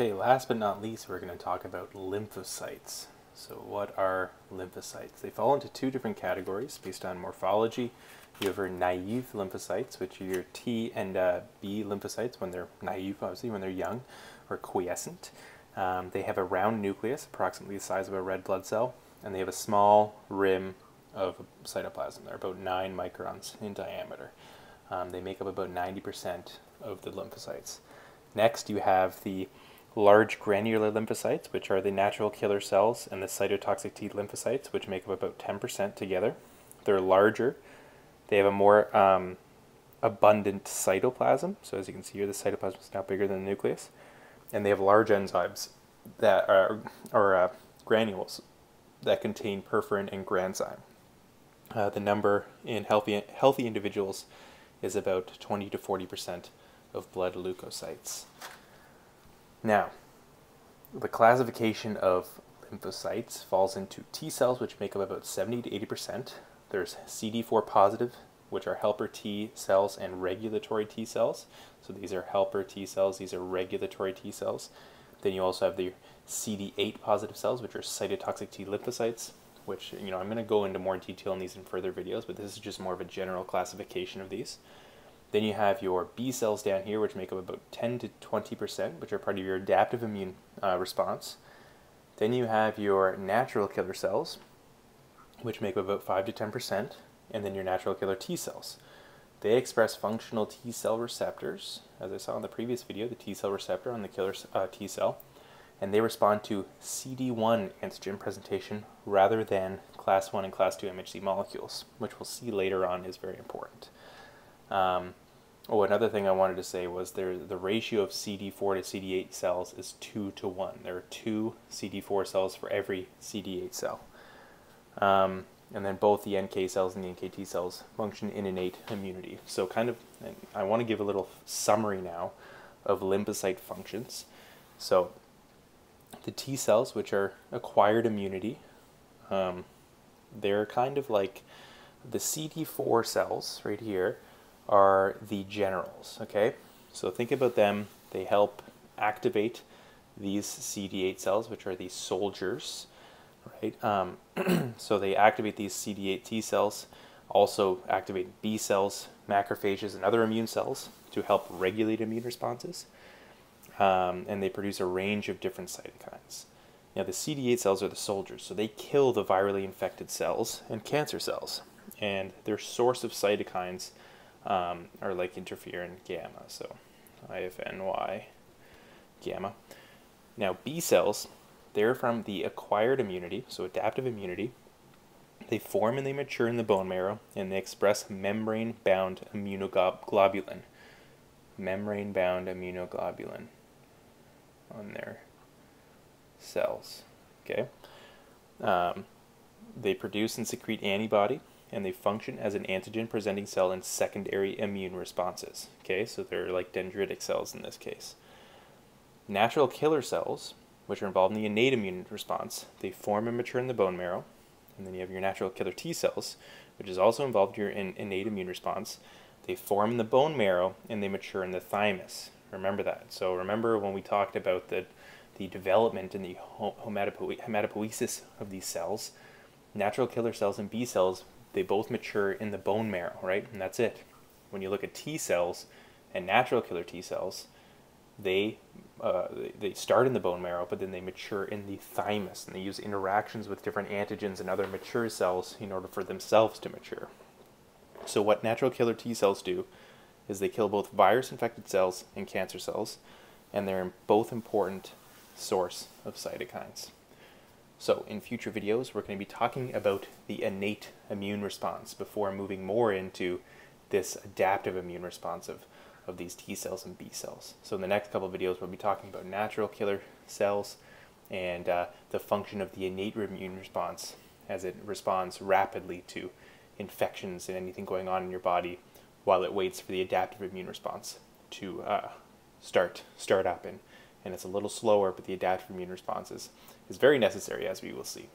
Okay, last but not least, we're going to talk about lymphocytes. So what are lymphocytes? They fall into two different categories based on morphology. You have your naive lymphocytes, which are your T and uh, B lymphocytes when they're naive, obviously, when they're young, or quiescent. Um, they have a round nucleus, approximately the size of a red blood cell, and they have a small rim of cytoplasm. They're about 9 microns in diameter. Um, they make up about 90% of the lymphocytes. Next, you have the large granular lymphocytes, which are the natural killer cells, and the cytotoxic T lymphocytes, which make up about 10% together. They're larger. They have a more um, abundant cytoplasm. So as you can see here, the cytoplasm is now bigger than the nucleus. And they have large enzymes that are, uh, granules that contain perforin and granzyme. Uh, the number in healthy, healthy individuals is about 20 to 40% of blood leukocytes. Now, the classification of lymphocytes falls into T cells, which make up about 70 to 80%. There's CD4 positive, which are helper T cells and regulatory T cells. So these are helper T cells, these are regulatory T cells. Then you also have the CD8 positive cells, which are cytotoxic T lymphocytes, which, you know, I'm going to go into more detail in these in further videos, but this is just more of a general classification of these. Then you have your B cells down here, which make up about 10 to 20%, which are part of your adaptive immune uh, response. Then you have your natural killer cells, which make up about 5 to 10%, and then your natural killer T cells. They express functional T cell receptors, as I saw in the previous video, the T cell receptor on the killer uh, T cell, and they respond to CD1 antigen presentation rather than class 1 and class 2 MHC molecules, which we'll see later on is very important. Um, oh, another thing I wanted to say was there the ratio of CD4 to CD8 cells is 2 to 1. There are two CD4 cells for every CD8 cell. Um, and then both the NK cells and the NKT cells function in innate immunity. So kind of, I want to give a little summary now of lymphocyte functions. So the T cells, which are acquired immunity, um, they're kind of like the CD4 cells right here are the generals, okay? So think about them. They help activate these CD8 cells, which are the soldiers, right? Um, so they activate these CD8 T cells, also activate B cells, macrophages, and other immune cells to help regulate immune responses. Um, and they produce a range of different cytokines. Now, the CD8 cells are the soldiers, so they kill the virally infected cells and cancer cells. And their source of cytokines um, or like interferon gamma. So IFNY gamma. Now B cells, they're from the acquired immunity, so adaptive immunity. They form and they mature in the bone marrow, and they express membrane-bound immunoglobulin. Membrane-bound immunoglobulin on their cells. Okay. Um, they produce and secrete antibody and they function as an antigen presenting cell in secondary immune responses. Okay, so they're like dendritic cells in this case. Natural killer cells, which are involved in the innate immune response, they form and mature in the bone marrow. And then you have your natural killer T cells, which is also involved in your innate immune response. They form in the bone marrow and they mature in the thymus. Remember that. So remember when we talked about the, the development and the hematopoiesis of these cells, natural killer cells and B cells they both mature in the bone marrow, right? And that's it. When you look at T cells and natural killer T cells, they uh, they start in the bone marrow, but then they mature in the thymus, and they use interactions with different antigens and other mature cells in order for themselves to mature. So what natural killer T cells do is they kill both virus-infected cells and cancer cells, and they're both important source of cytokines. So in future videos, we're going to be talking about the innate immune response before moving more into this adaptive immune response of, of these T cells and B cells. So in the next couple of videos, we'll be talking about natural killer cells and uh, the function of the innate immune response as it responds rapidly to infections and anything going on in your body while it waits for the adaptive immune response to uh, start start up and and it's a little slower, but the adaptive immune response is, is very necessary, as we will see.